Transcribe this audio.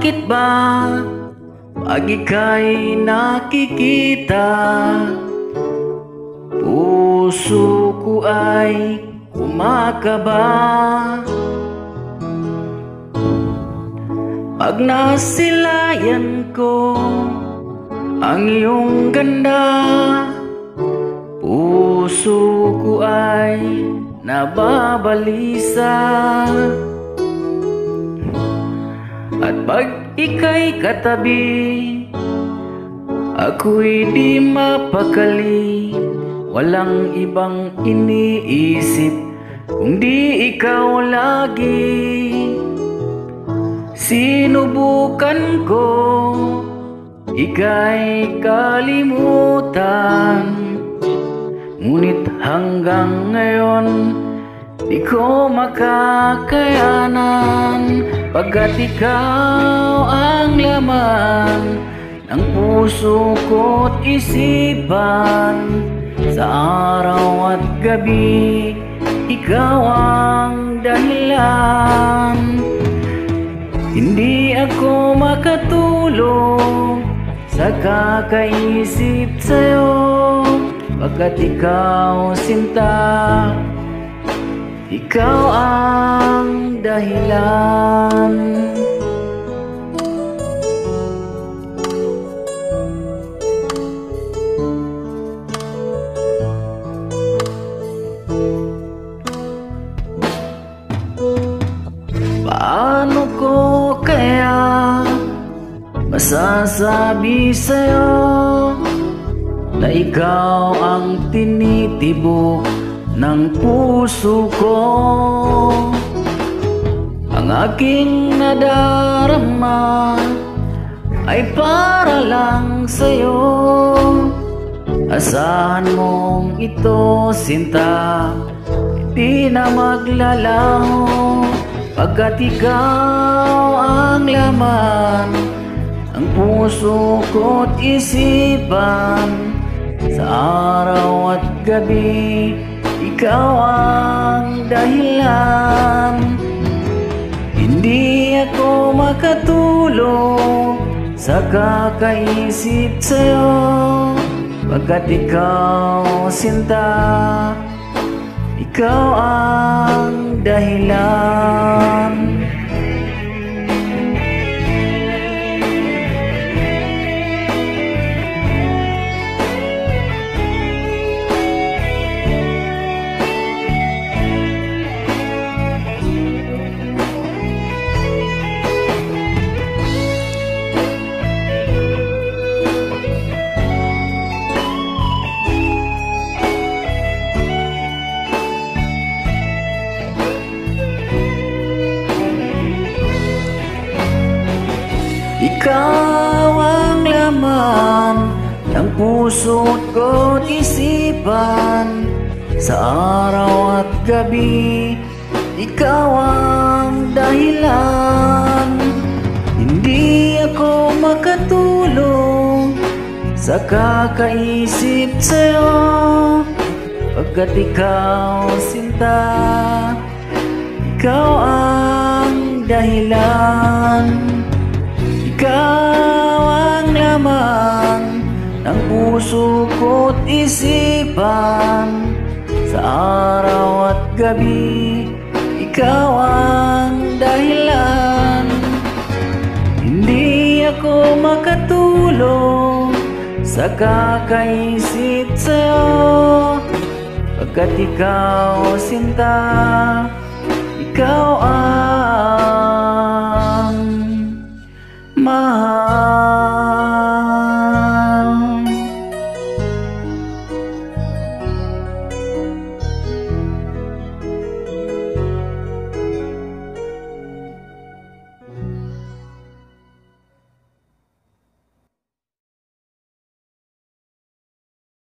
Bakit ba pag ika'y nakikita Puso ko ay kumakaba? Pag nasilayan ko ang iyong ganda Puso ko ay nababalisa At pag ika'y katabi Ako'y di mapakali. Walang ibang iniisip Kundi ikaw lagi. Sinubukan ko Ika'y kalimutan. Ngunit hanggang ngayon Di ko makakayanan Pagkat ikaw ang laman Ng puso ko't isipan. Sa araw at gabi Ikaw ang dahilan. Hindi ako makatulog Sa kakaisip sa'yo Pagkat ikaw sinta. Ikaw ang dahilan. Paano ko kaya masasabi sa'yo na ikaw ang tinitibok ng puso ko Ang aking nadarama ay para lang sa'yo. Asahan mong ito sinta. Di na maglalaho Pagkat ikaw ang laman Ang puso ko't isipan. Sa araw at gabi ikaw ang dahilan Hindi ako makatulog Sa kakaisip sa'yo. Pagkat ikaw sinta Ikaw ang dahilan laman ng puso't ko't isipan Sa araw at gabi, ikaw ang dahilan. Hindi ako makatulog sa kakaisip sa'yo. Pagkat ikaw sinta, ikaw ang dahilan puso ko't isipan Sa araw at gabi, ikaw ang dahilan. Hindi ako makatulog sa kakaisip sa'yo. Pagkat ikaw sinta, ikaw ang